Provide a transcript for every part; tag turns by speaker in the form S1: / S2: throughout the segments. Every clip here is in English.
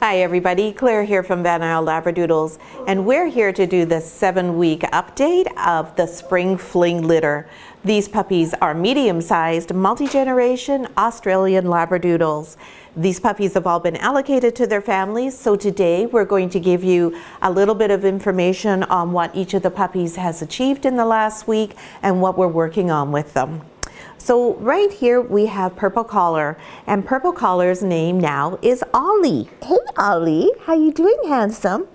S1: Hi everybody, Claire here from Van Isle Labradoodles, and we're here to do the seven week update of the Spring Fling litter. These puppies are medium-sized, multi-generation Australian Labradoodles. These puppies have all been allocated to their families, so today we're going to give you a little bit of information on what each of the puppies has achieved in the last week and what we're working on with them. So right here we have Purple Collar, and Purple Collar's name now is Ollie. Hey Ollie, how you doing handsome?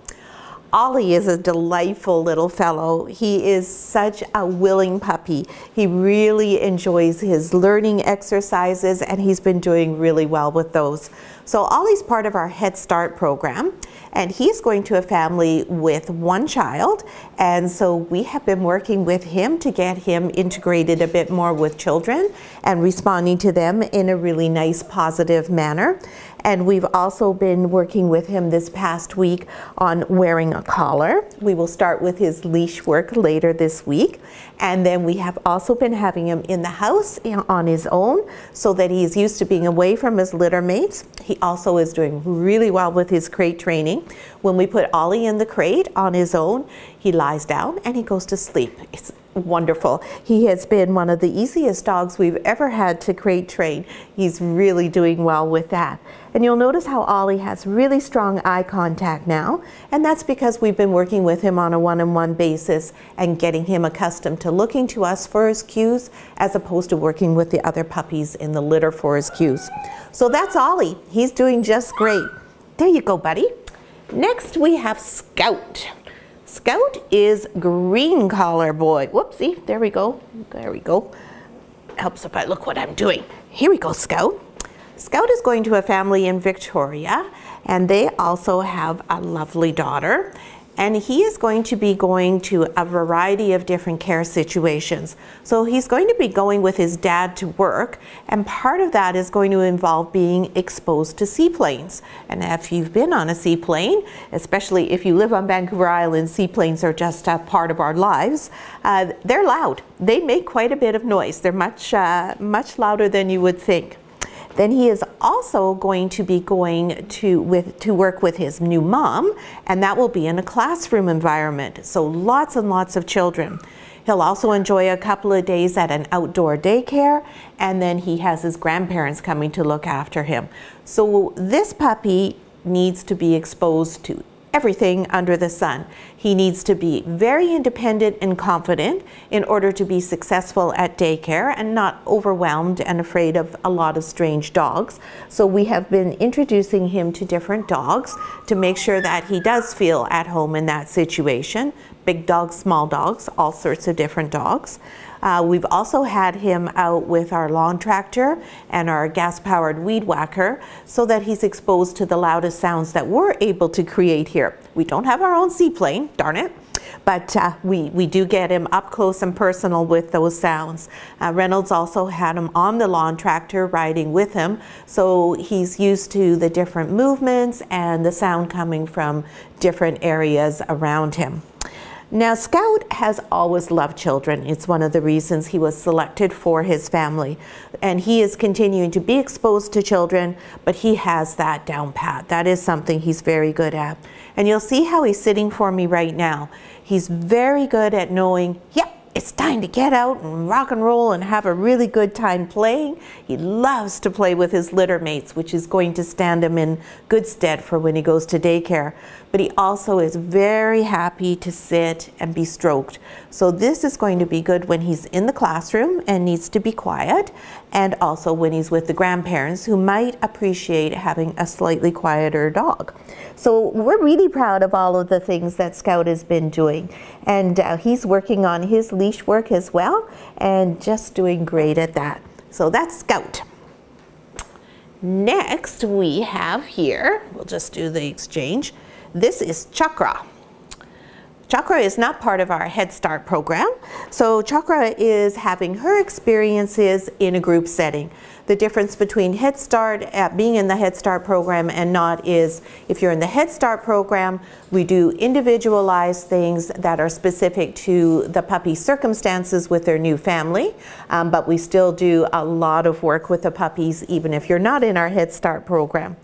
S1: Ollie is a delightful little fellow. He is such a willing puppy. He really enjoys his learning exercises and he's been doing really well with those. So Ollie's part of our Head Start program and he's going to a family with one child and so we have been working with him to get him integrated a bit more with children and responding to them in a really nice positive manner and we've also been working with him this past week on wearing a collar. We will start with his leash work later this week. And then we have also been having him in the house eh, on his own so that he's used to being away from his litter mates. He also is doing really well with his crate training. When we put Ollie in the crate on his own, he lies down and he goes to sleep. It's wonderful. He has been one of the easiest dogs we've ever had to crate train. He's really doing well with that. And you'll notice how Ollie has really strong eye contact now, and that's because we've been working with him on a one-on-one -on -one basis and getting him accustomed to looking to us for his cues as opposed to working with the other puppies in the litter for his cues. So that's Ollie. He's doing just great. There you go, buddy. Next we have Scout. Scout is green collar boy. Whoopsie, there we go. There we go. Helps if I look what I'm doing. Here we go, Scout. Scout is going to a family in Victoria and they also have a lovely daughter and he is going to be going to a variety of different care situations. So he's going to be going with his dad to work, and part of that is going to involve being exposed to seaplanes. And if you've been on a seaplane, especially if you live on Vancouver Island, seaplanes are just a part of our lives. Uh, they're loud. They make quite a bit of noise. They're much, uh, much louder than you would think. Then he is also going to be going to, with, to work with his new mom, and that will be in a classroom environment. So lots and lots of children. He'll also enjoy a couple of days at an outdoor daycare, and then he has his grandparents coming to look after him. So this puppy needs to be exposed to everything under the sun. He needs to be very independent and confident in order to be successful at daycare and not overwhelmed and afraid of a lot of strange dogs. So we have been introducing him to different dogs to make sure that he does feel at home in that situation. Big dogs, small dogs, all sorts of different dogs. Uh, we've also had him out with our lawn tractor and our gas-powered weed whacker so that he's exposed to the loudest sounds that we're able to create here. We don't have our own seaplane, darn it, but uh, we, we do get him up close and personal with those sounds. Uh, Reynolds also had him on the lawn tractor riding with him, so he's used to the different movements and the sound coming from different areas around him. Now, Scout has always loved children. It's one of the reasons he was selected for his family. And he is continuing to be exposed to children, but he has that down pat. That is something he's very good at. And you'll see how he's sitting for me right now. He's very good at knowing, yep, it's time to get out and rock and roll and have a really good time playing. He loves to play with his litter mates, which is going to stand him in good stead for when he goes to daycare. But he also is very happy to sit and be stroked. So this is going to be good when he's in the classroom and needs to be quiet, and also when he's with the grandparents who might appreciate having a slightly quieter dog. So we're really proud of all of the things that Scout has been doing. And uh, he's working on his leash work as well and just doing great at that. So that's Scout. Next we have here, we'll just do the exchange. This is Chakra. Chakra is not part of our Head Start program. So Chakra is having her experiences in a group setting. The difference between Head Start, uh, being in the Head Start program and not is if you're in the Head Start program, we do individualized things that are specific to the puppy's circumstances with their new family, um, but we still do a lot of work with the puppies even if you're not in our Head Start program.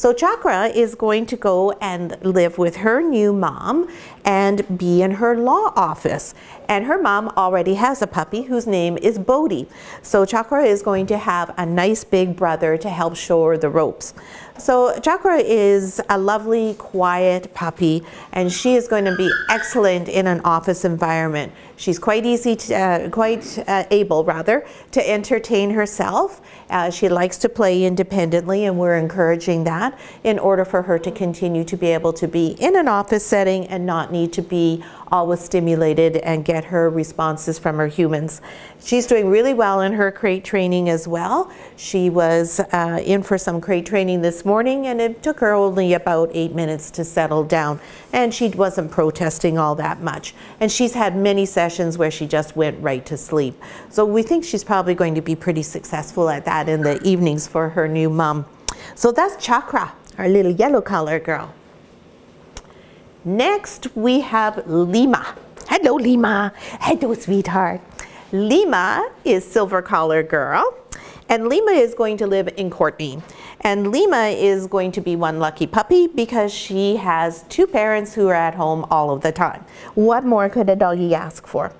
S1: So Chakra is going to go and live with her new mom and be in her law office. And her mom already has a puppy whose name is Bodhi. So Chakra is going to have a nice big brother to help show her the ropes. So Chakra is a lovely, quiet puppy, and she is going to be excellent in an office environment. She's quite easy, to, uh, quite uh, able rather, to entertain herself. Uh, she likes to play independently, and we're encouraging that in order for her to continue to be able to be in an office setting and not need to be always stimulated and get her responses from her humans. She's doing really well in her crate training as well. She was uh, in for some crate training this morning and it took her only about eight minutes to settle down and she wasn't protesting all that much. And she's had many sessions where she just went right to sleep. So we think she's probably going to be pretty successful at that in the evenings for her new mom. So that's Chakra, our little yellow collar girl. Next, we have Lima. Hello, Lima. Hello, sweetheart. Lima is silver collar girl. And Lima is going to live in Courtenay. And Lima is going to be one lucky puppy because she has two parents who are at home all of the time. What more could a doggy ask for?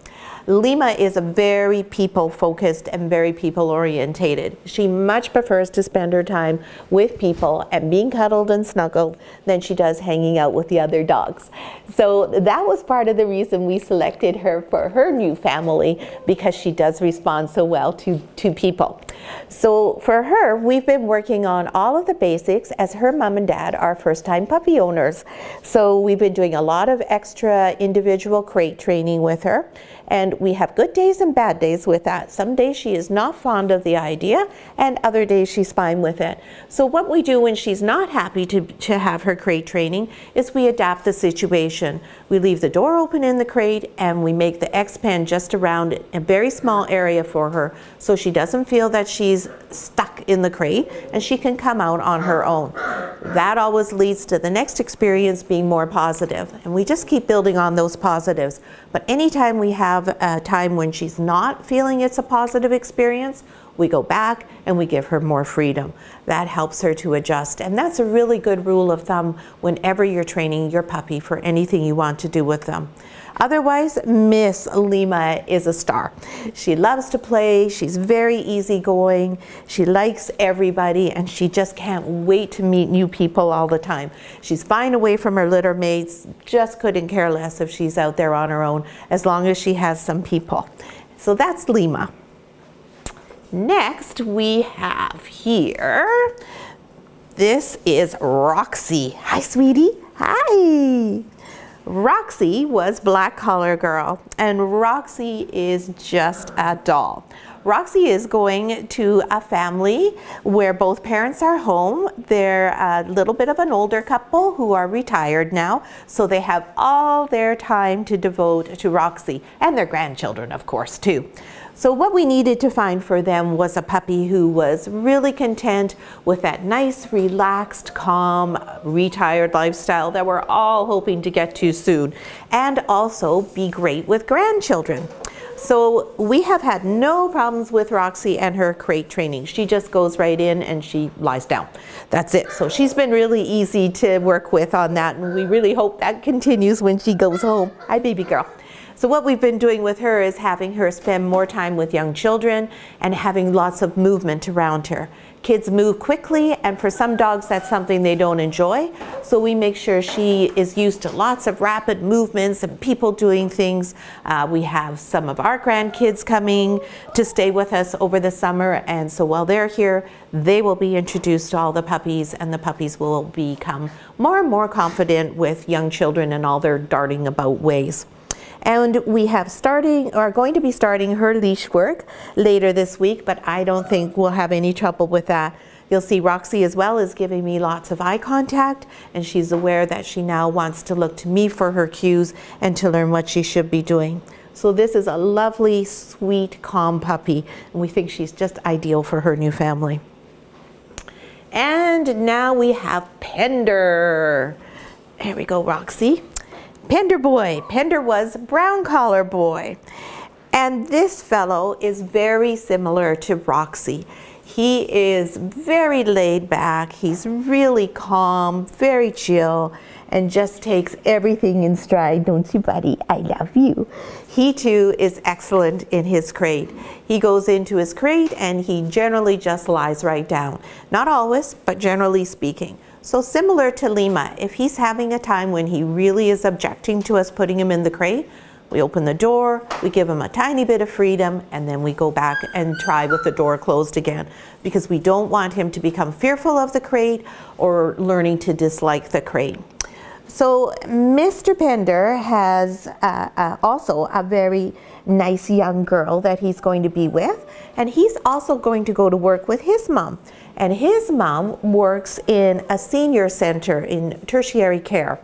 S1: Lima is a very people focused and very people orientated. She much prefers to spend her time with people and being cuddled and snuggled than she does hanging out with the other dogs. So that was part of the reason we selected her for her new family because she does respond so well to, to people. So for her, we've been working on all of the basics as her mom and dad are first time puppy owners. So we've been doing a lot of extra individual crate training with her. And we have good days and bad days with that. Some days she is not fond of the idea, and other days she's fine with it. So what we do when she's not happy to, to have her crate training is we adapt the situation. We leave the door open in the crate and we make the X-Pen just around a very small area for her so she doesn't feel that she's stuck in the crate and she can come out on her own. That always leads to the next experience being more positive. And we just keep building on those positives. But anytime we have a time when she's not feeling it's a positive experience, we go back and we give her more freedom. That helps her to adjust. And that's a really good rule of thumb whenever you're training your puppy for anything you want to do with them. Otherwise, Miss Lima is a star. She loves to play, she's very easygoing, she likes everybody, and she just can't wait to meet new people all the time. She's fine away from her litter mates, just couldn't care less if she's out there on her own, as long as she has some people. So that's Lima. Next, we have here, this is Roxy. Hi, sweetie. Hi. Roxy was Black Collar Girl, and Roxy is just a doll. Roxy is going to a family where both parents are home. They're a little bit of an older couple who are retired now, so they have all their time to devote to Roxy and their grandchildren, of course, too. So what we needed to find for them was a puppy who was really content with that nice, relaxed, calm, retired lifestyle that we're all hoping to get to soon, and also be great with grandchildren. So we have had no problems with Roxy and her crate training. She just goes right in and she lies down. That's it. So she's been really easy to work with on that and we really hope that continues when she goes home. Hi, baby girl. So what we've been doing with her is having her spend more time with young children and having lots of movement around her. Kids move quickly and for some dogs that's something they don't enjoy. So we make sure she is used to lots of rapid movements and people doing things. Uh, we have some of our grandkids coming to stay with us over the summer and so while they're here they will be introduced to all the puppies and the puppies will become more and more confident with young children and all their darting about ways. And we have starting, are going to be starting her leash work later this week, but I don't think we'll have any trouble with that. You'll see Roxy as well is giving me lots of eye contact and she's aware that she now wants to look to me for her cues and to learn what she should be doing. So this is a lovely, sweet, calm puppy and we think she's just ideal for her new family. And now we have Pender. Here we go, Roxy. Pender boy. Pender was brown collar boy. And this fellow is very similar to Roxy. He is very laid back. He's really calm, very chill, and just takes everything in stride. Don't you, buddy? I love you. He too is excellent in his crate. He goes into his crate and he generally just lies right down. Not always, but generally speaking. So similar to Lima, if he's having a time when he really is objecting to us putting him in the crate, we open the door, we give him a tiny bit of freedom, and then we go back and try with the door closed again because we don't want him to become fearful of the crate or learning to dislike the crate. So Mr. Pender has uh, uh, also a very nice young girl that he's going to be with, and he's also going to go to work with his mom. And his mom works in a senior center in tertiary care.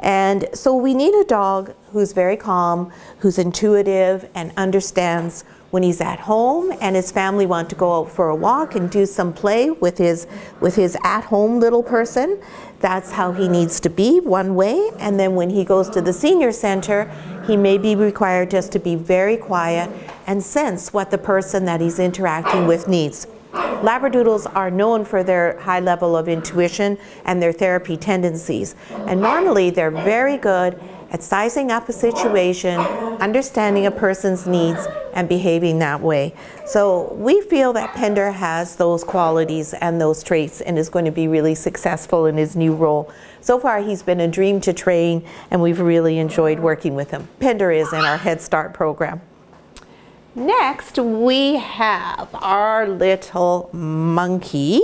S1: And so we need a dog who's very calm, who's intuitive and understands when he's at home and his family want to go out for a walk and do some play with his with his at-home little person that's how he needs to be one way and then when he goes to the senior center he may be required just to be very quiet and sense what the person that he's interacting with needs Labradoodles are known for their high level of intuition and their therapy tendencies. And normally they're very good at sizing up a situation, understanding a person's needs, and behaving that way. So we feel that Pender has those qualities and those traits and is going to be really successful in his new role. So far, he's been a dream to train, and we've really enjoyed working with him. Pender is in our Head Start program. Next, we have our little monkey.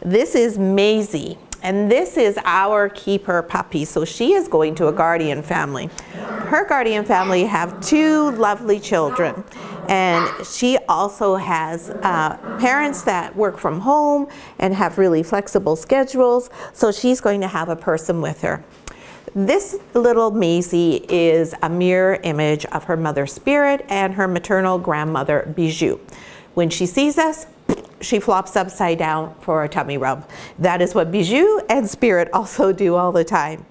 S1: This is Maisie, and this is our keeper puppy. So she is going to a guardian family. Her guardian family have two lovely children, and she also has uh, parents that work from home and have really flexible schedules. So she's going to have a person with her. This little Maisie is a mirror image of her mother Spirit and her maternal grandmother Bijou. When she sees us, she flops upside down for a tummy rub. That is what Bijou and Spirit also do all the time.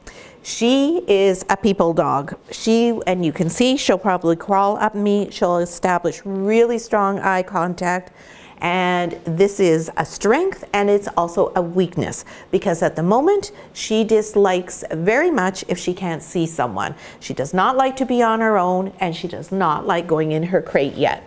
S1: She is a people dog. She, and you can see, she'll probably crawl up me. She'll establish really strong eye contact. And this is a strength and it's also a weakness because at the moment she dislikes very much if she can't see someone. She does not like to be on her own and she does not like going in her crate yet.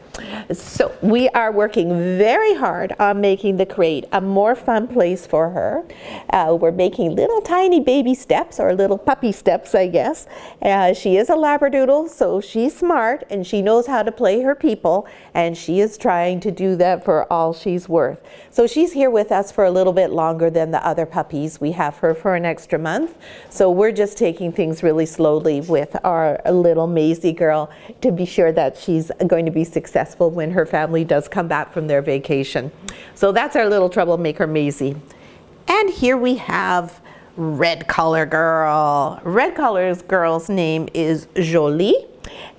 S1: So we are working very hard on making the crate a more fun place for her. Uh, we're making little tiny baby steps or little puppy steps, I guess. Uh, she is a Labradoodle, so she's smart and she knows how to play her people and she is trying to do that for all she's worth. So she's here with us for a little bit longer than the other puppies. We have her for an extra month. So we're just taking things really slowly with our little Maisie girl to be sure that she's going to be successful successful when her family does come back from their vacation. So that's our little troublemaker Maisie. And here we have Red Collar Girl. Red Collar Girl's name is Jolie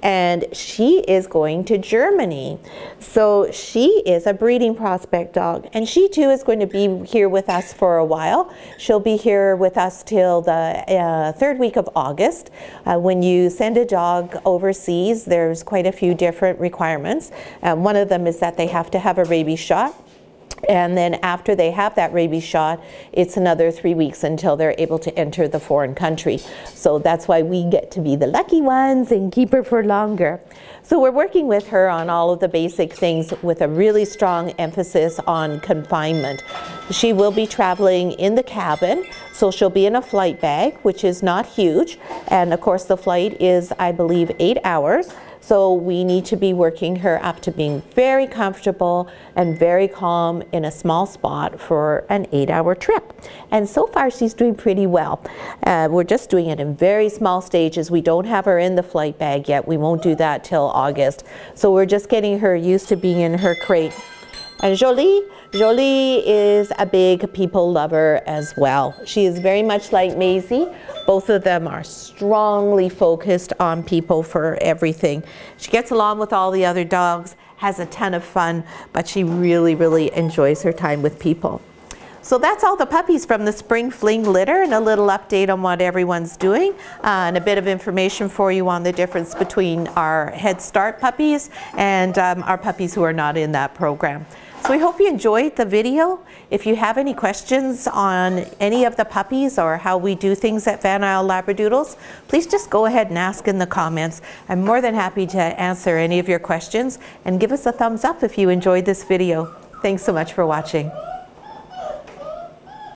S1: and she is going to Germany. So she is a breeding prospect dog, and she too is going to be here with us for a while. She'll be here with us till the uh, third week of August. Uh, when you send a dog overseas, there's quite a few different requirements. Um, one of them is that they have to have a rabies shot. And then after they have that rabies shot, it's another three weeks until they're able to enter the foreign country. So that's why we get to be the lucky ones and keep her for longer. So we're working with her on all of the basic things with a really strong emphasis on confinement. She will be traveling in the cabin, so she'll be in a flight bag, which is not huge. And of course the flight is, I believe, eight hours. So we need to be working her up to being very comfortable and very calm in a small spot for an eight hour trip. And so far she's doing pretty well. Uh, we're just doing it in very small stages. We don't have her in the flight bag yet. We won't do that till August. So we're just getting her used to being in her crate. And Jolie, Jolie is a big people lover as well. She is very much like Maisie. Both of them are strongly focused on people for everything. She gets along with all the other dogs, has a ton of fun, but she really, really enjoys her time with people. So that's all the puppies from the Spring Fling litter and a little update on what everyone's doing uh, and a bit of information for you on the difference between our Head Start puppies and um, our puppies who are not in that program. So we hope you enjoyed the video. If you have any questions on any of the puppies or how we do things at Van Isle Labradoodles, please just go ahead and ask in the comments. I'm more than happy to answer any of your questions and give us a thumbs up if you enjoyed this video. Thanks so much for watching.